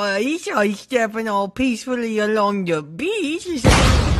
He saw you stepping all peacefully along the beach.